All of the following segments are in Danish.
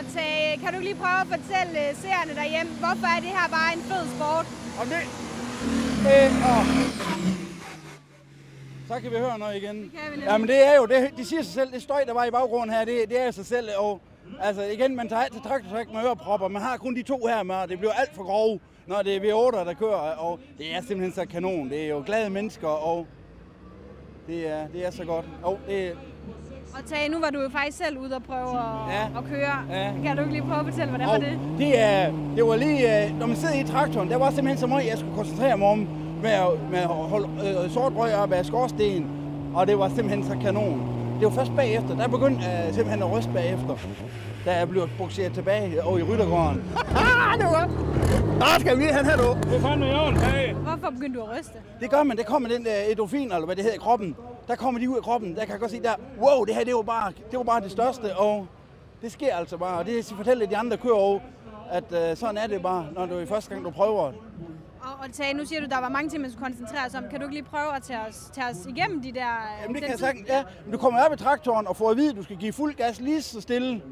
Og Tage, kan du lige prøve at fortælle øh, seerne derhjemme, hvorfor er det her bare en fed sport? Om det... Øh, åh. Så kan vi høre noget igen. Det kan vi. Jamen det er jo, det, de siger sig selv, det støj, der var i baggrunden her, det, det er sig selv. Og altså igen, man tager altid traktortræk med ørepropper. Man har kun de to her med, og det bliver alt for grove, når det er V8, der kører. Og det er simpelthen så kanon. Det er jo glade mennesker, og det er, det er så godt. Og det, Og Tage, nu var du jo faktisk selv ude og prøve at, Ja. at køre. Ja. Kan du ikke lige prøve at fortælle, hvordan var Og det? det, er, det var lige, øh, når man sidder i traktoren, der var simpelthen så meget, jeg skulle koncentrere mig om med at, med at holde øh, sort røg op af skorsten, og det var simpelthen så kanon. Det var først bagefter, der begyndte jeg simpelthen at ryste bagefter, da jeg blev bukseret tilbage over i Ryttergården. det var godt. Nå, skal vi lige have den her, du? Det er fandme i orden. Hey. Hvorfor begyndte du at ryste? Det gør man, det kommer den der endorfin, eller hvad det hedder i kroppen. Der kommer de ud af kroppen, der kan jeg godt se der, wow, det her det var bare det, var bare det største, og det sker altså bare. Og det fortæller de andre kører over, at øh, sådan er det bare, når du er første gang, du prøver. Og, og Tage, nu siger du, der var mange ting, man skulle koncentrere sig om. Kan du ikke lige prøve at tage os, tage os igennem de der... Jamen det kan jeg sagtens, ja. Men du kommer op i traktoren og får at vide, at du skal give fuld gas lige så stille.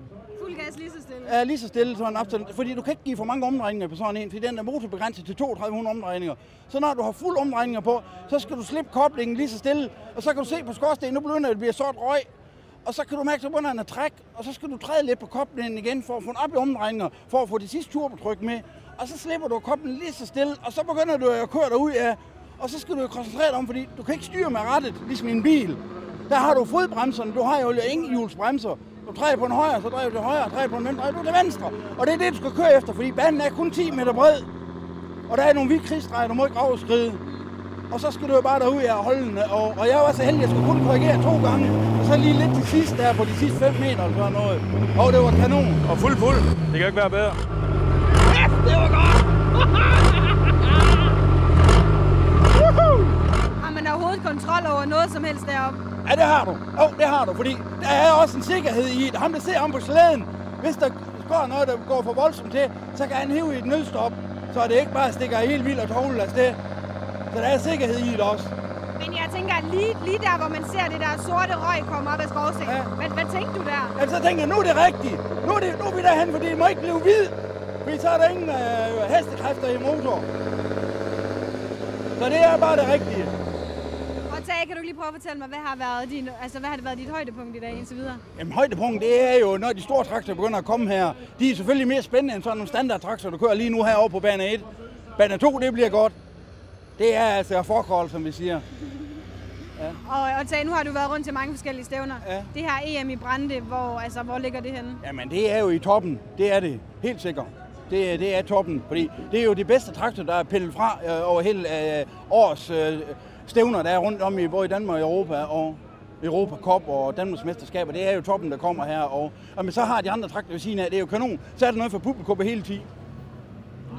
Fuld gas lige så stille. Ja, lige så stille sådan op til, fordi du kan ikke give for mange omdrejninger på sådan en, fordi den er motorbegrænset til 3200 omdrejninger. Så når du har fuld omdrejninger på, så skal du slippe koblingen lige så stille, og så kan du se på skorstenen, nu begynder det at blive sort røg, og så kan du mærke, at begynder den træk, og så skal du træde lidt på koblingen igen, for at få den op i omdrejninger, for at få det sidste turbotryk med. Og så slipper du koblingen lige så stille, og så begynder du at køre derud af, og så skal du koncentrere dig om, fordi du kan ikke styre med rettet, ligesom i en bil. Der har du fodbremserne, du har jo ingen hjulsbremser. Du drejer på den højre, så drejer du til højre, drejer på den venstre, drejer du til venstre. Og det er det, du skal køre efter, fordi banen er kun 10 meter bred. Og der er nogle vilde krigsstreger, du må ikke overskride. Og så skal du jo bare derud af og holde den. Og, og jeg var så heldig, at jeg skulle kun korrigere to gange. Og så lige lidt til sidst der på de sidste 5 meter eller sådan noget. Og det var kanon. Og fuld fuld. Det kan ikke være bedre. Har man overhovedet kontrol over noget som helst deroppe? Ja, det har du. Jo, oh, det har du, fordi der er også en sikkerhed i det. Ham, der ser om på slæden, hvis der går noget, der går for voldsomt til, så kan han hive i et nødstop, så det ikke bare stikker helt vildt og tovlet afsted. Så der er sikkerhed i det også. Men jeg tænker, at lige, lige der, hvor man ser det der sorte røg komme op af skorstenen, Ja. hvad, hvad tænkte du der? Men så tænker jeg, nu er det rigtigt. Nu er, det, nu er vi derhen, fordi det må ikke blive hvid. Fordi så er der ingen øh, hestekræfter i motor. Så det er bare det rigtige. Kan du lige prøve at fortælle mig, hvad har, været din, altså, hvad har det været dit højdepunkt i dag indtil videre? Jamen højdepunkt, det er jo, når de store traktorer begynder at komme her. De er selvfølgelig mere spændende end sådan nogle standard traktorer, der kører lige nu herovre på bane 1. Bane 2, det bliver godt. Det er altså forhold, som vi siger. Og, og Tage, nu har du været rundt til mange forskellige stævner. Ja. Det her EM i Brande, hvor, altså, hvor ligger det henne? Jamen det er jo i toppen. Det er det. Helt sikkert. Det, er- det er toppen. Fordi det er jo de bedste traktorer, der er pillet fra øh, over hele øh, års øh, stævner, der er rundt om i både i Danmark og Europa. Og Europa Cup og Danmarks mesterskaber, det er jo toppen, der kommer her. Og, og men så har de andre traktorer ved siden af, det er jo kanon. Så er der noget for publikum hele tiden.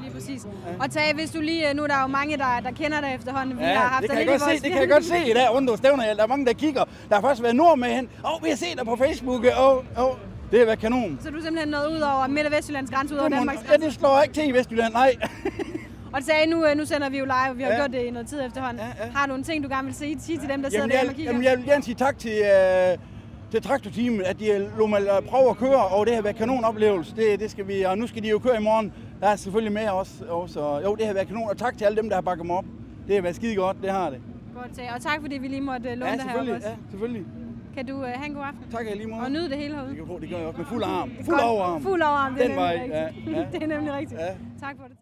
Lige præcis. Og Tage, hvis du lige, nu er der jo mange, der, der kender dig efterhånden. Vi har haft det kan, jeg godt se, det kan jeg godt se i dag rundt hos stævner. Der er mange, der kigger. Der har faktisk været nord med hen. Åh, oh, vi har set dig på Facebook. Åh, oh, oh. Det har været kanon. Så er du simpelthen nået ud over Midt- og Vestjyllands grænse, ud over Danmarks ja, grænse. det slår ikke til i Vestjylland, nej. Og Tage, nu, øh, nu sender vi jo live, vi har Ja. gjort det i noget tid efterhånden. Ja, ja. Har du nogle ting, du gerne vil sige, sige til dem, der sidder Jamen, derhjemme og jeg, kigger? jamen, jeg vil gerne sige tak til, øh, til traktorteamet, at de lå mig øh, prøve at køre, og det har været kanon oplevelse. Det, det skal vi, og nu skal de jo køre i morgen. Der er selvfølgelig med os, også, så jo, det har været kanon. Og tak til alle dem, der har bakket mig op. Det har været skide godt, det har det. Godt, Tage. Og tak, fordi vi lige måtte øh, låne Ja, dig heroppe også. Ja, selvfølgelig. Kan du have en god aften? Tak jeg lige måde. Og nyde det hele herude. Det det gør jeg også med fuld arm. Fuld overarm. Fuld overarm, det er Den nemlig vej, rigtigt. ja, ja. det er nemlig rigtigt. Ja. Tak for det.